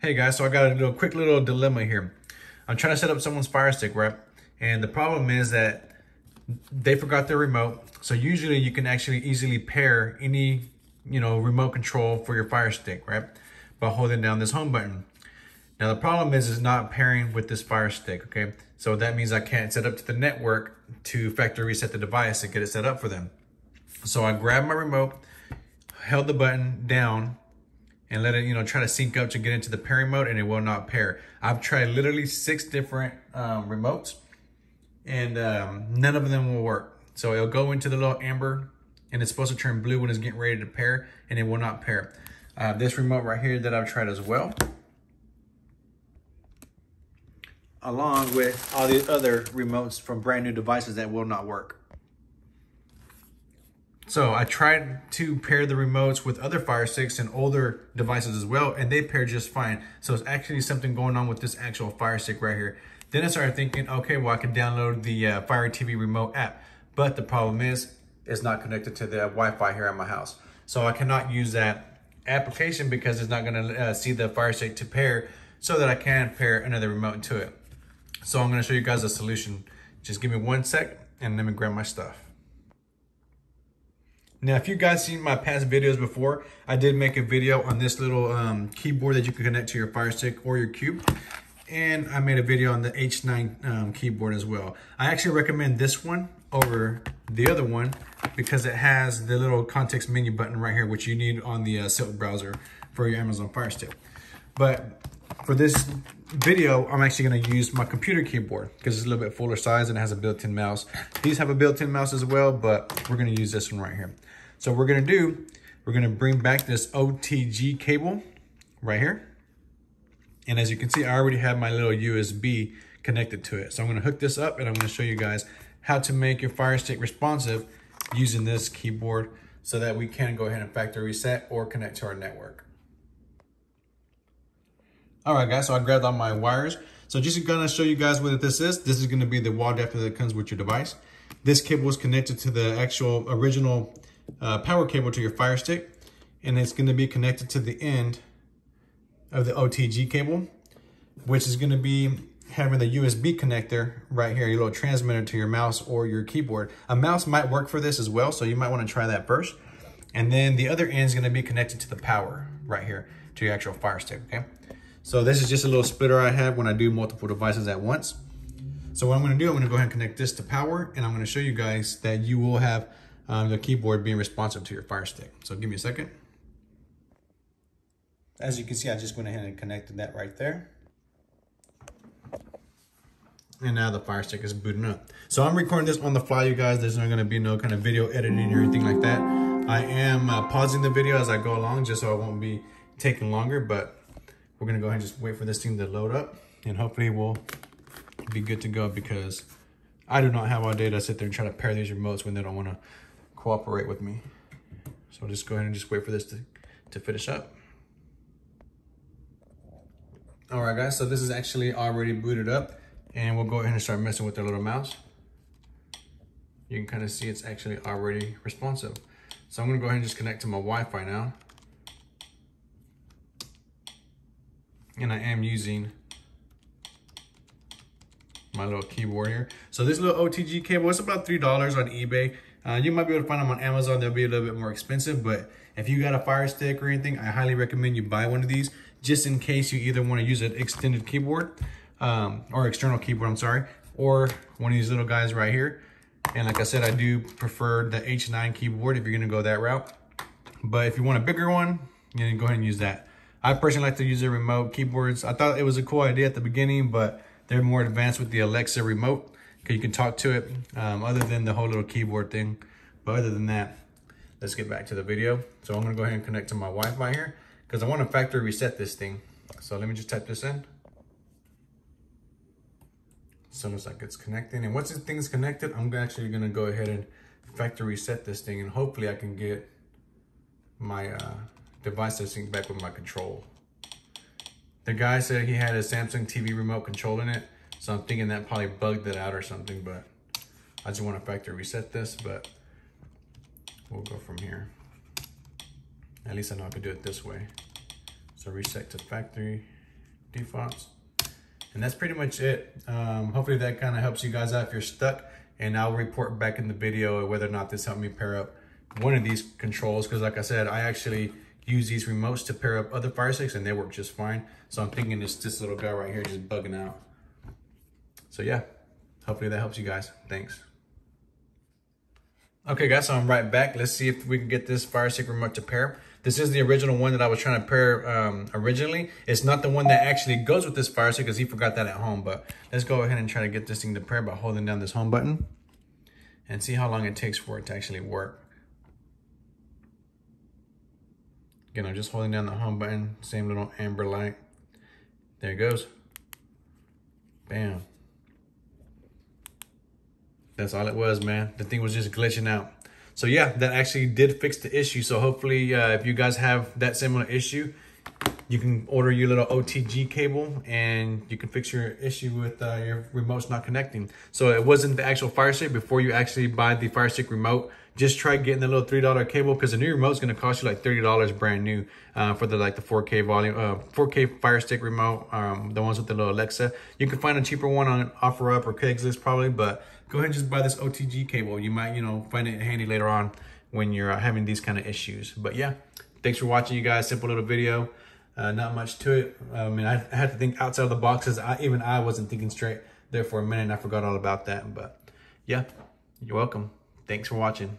Hey guys, so I got a little quick little dilemma here. I'm trying to set up someone's Fire Stick, right? And the problem is that they forgot their remote. So usually you can actually easily pair any, you know, remote control for your Fire Stick, right? By holding down this home button. Now the problem is it's not pairing with this Fire Stick, okay? So that means I can't set up to the network to factory reset the device and get it set up for them. So I grabbed my remote, held the button down, and let it, you know, try to sync up to get into the pairing mode and it will not pair. I've tried literally six different um, remotes and um, none of them will work. So it'll go into the little amber and it's supposed to turn blue when it's getting ready to pair and it will not pair. Uh, this remote right here that I've tried as well. Along with all the other remotes from brand new devices that will not work. So I tried to pair the remotes with other Fire Sticks and older devices as well, and they pair just fine. So it's actually something going on with this actual Fire Stick right here. Then I started thinking, okay, well, I can download the uh, Fire TV remote app. But the problem is, it's not connected to the Wi-Fi here at my house. So I cannot use that application because it's not gonna uh, see the Fire Stick to pair so that I can pair another remote to it. So I'm gonna show you guys a solution. Just give me one sec and let me grab my stuff. Now, if you guys seen my past videos before, I did make a video on this little um, keyboard that you can connect to your Fire Stick or your Cube. And I made a video on the H9 um, keyboard as well. I actually recommend this one over the other one because it has the little context menu button right here, which you need on the uh, Silk browser for your Amazon Fire Stick. But for this video, I'm actually gonna use my computer keyboard because it's a little bit fuller size and it has a built-in mouse. These have a built-in mouse as well, but we're gonna use this one right here. So we're gonna do, we're gonna bring back this OTG cable right here. And as you can see, I already have my little USB connected to it. So I'm gonna hook this up and I'm gonna show you guys how to make your Fire Stick responsive using this keyboard so that we can go ahead and factory reset or connect to our network. All right, guys, so I grabbed all my wires. So just gonna show you guys what this is. This is gonna be the wall adapter that comes with your device. This cable is connected to the actual original uh, power cable to your Fire Stick, and it's gonna be connected to the end of the OTG cable, which is gonna be having the USB connector right here, your little transmitter to your mouse or your keyboard. A mouse might work for this as well, so you might wanna try that first. And then the other end is gonna be connected to the power right here, to your actual Fire Stick, okay? So this is just a little splitter I have when I do multiple devices at once. So what I'm gonna do, I'm gonna go ahead and connect this to power, and I'm gonna show you guys that you will have um, the keyboard being responsive to your Fire Stick. So give me a second. As you can see, I just went ahead and connected that right there. And now the Fire Stick is booting up. So I'm recording this on the fly, you guys. There's not gonna be no kind of video editing or anything like that. I am uh, pausing the video as I go along just so it won't be taking longer, but we're gonna go ahead and just wait for this thing to load up and hopefully we'll be good to go because I do not have all day to sit there and try to pair these remotes when they don't wanna cooperate with me. So I'll just go ahead and just wait for this to, to finish up. All right, guys, so this is actually already booted up and we'll go ahead and start messing with the little mouse. You can kind of see it's actually already responsive. So I'm gonna go ahead and just connect to my Wi-Fi now. And I am using my little keyboard here. So this little OTG cable, it's about $3 on eBay. Uh, you might be able to find them on Amazon. They'll be a little bit more expensive, but if you got a Fire Stick or anything, I highly recommend you buy one of these just in case you either want to use an extended keyboard um, or external keyboard, I'm sorry, or one of these little guys right here. And like I said, I do prefer the H9 keyboard if you're gonna go that route. But if you want a bigger one, you know, go ahead and use that. I personally like to use the remote keyboards. I thought it was a cool idea at the beginning, but they're more advanced with the Alexa remote you can talk to it um, other than the whole little keyboard thing. But other than that, let's get back to the video. So I'm gonna go ahead and connect to my Wi-Fi here because I want to factory reset this thing. So let me just type this in. So soon as that gets connected. And once this thing's connected, I'm actually gonna go ahead and factory reset this thing and hopefully I can get my uh, device to sync back with my control. The guy said he had a Samsung TV remote control in it. So I'm thinking that probably bugged it out or something, but I just want to factory reset this, but we'll go from here. At least I know I can do it this way. So reset to factory. defaults. And that's pretty much it. Um, hopefully that kind of helps you guys out if you're stuck. And I'll report back in the video whether or not this helped me pair up one of these controls. Because like I said, I actually use these remotes to pair up other Fire Sticks and they work just fine. So I'm thinking it's this little guy right here just bugging out. So yeah, hopefully that helps you guys. Thanks. Okay guys, so I'm right back. Let's see if we can get this Fire Stick remote to pair. This is the original one that I was trying to pair um, originally. It's not the one that actually goes with this Fire Stick because he forgot that at home. But let's go ahead and try to get this thing to pair by holding down this home button and see how long it takes for it to actually work. Again, I'm just holding down the home button, same little amber light. There it goes. Bam. That's all it was, man. The thing was just glitching out. So yeah, that actually did fix the issue. So hopefully uh, if you guys have that similar issue, you can order your little OTG cable and you can fix your issue with uh, your remotes not connecting. So it wasn't the actual Fire Stick. Before you actually buy the Fire Stick remote, just try getting the little $3 cable because the new remote is going to cost you like $30 brand new uh, for the like the 4K volume, uh, 4K Fire Stick remote, um, the ones with the little Alexa. You can find a cheaper one on OfferUp or Craigslist probably, but go ahead and just buy this OTG cable. You might, you know, find it handy later on when you're uh, having these kind of issues. But yeah, thanks for watching you guys. Simple little video. Uh, not much to it. I mean, I, had to think outside of the boxes. I, even I wasn't thinking straight there for a minute. I forgot all about that. But yeah, you're welcome. Thanks for watching.